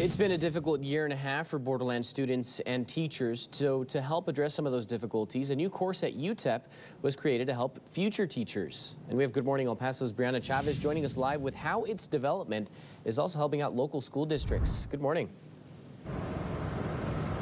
It's been a difficult year and a half for Borderland students and teachers. So to help address some of those difficulties, a new course at UTEP was created to help future teachers. And we have Good Morning El Paso's Brianna Chavez joining us live with how its development is also helping out local school districts. Good morning.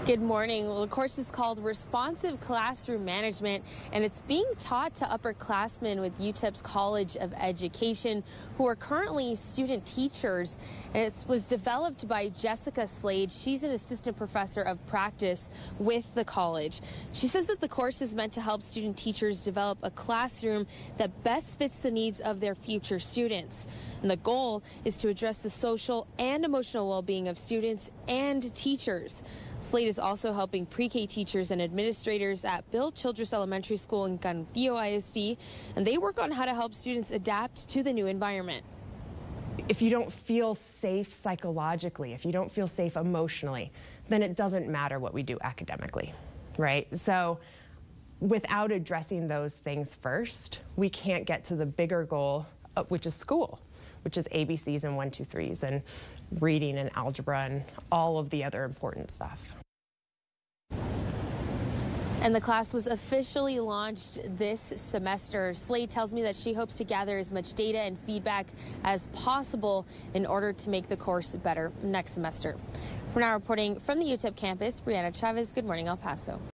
Good morning. Well, the course is called Responsive Classroom Management, and it's being taught to upperclassmen with UTEP's College of Education who are currently student teachers. And it was developed by Jessica Slade. She's an assistant professor of practice with the college. She says that the course is meant to help student teachers develop a classroom that best fits the needs of their future students. And the goal is to address the social and emotional well-being of students and teachers. Slade is also helping pre-K teachers and administrators at Bill Childress Elementary School in Canutillo ISD, and they work on how to help students adapt to the new environment. If you don't feel safe psychologically, if you don't feel safe emotionally, then it doesn't matter what we do academically, right? So without addressing those things first, we can't get to the bigger goal, uh, which is school which is ABCs and one, two, threes, and reading and algebra and all of the other important stuff. And the class was officially launched this semester. Slade tells me that she hopes to gather as much data and feedback as possible in order to make the course better next semester. For now, reporting from the UTEP campus, Brianna Chavez, Good Morning El Paso.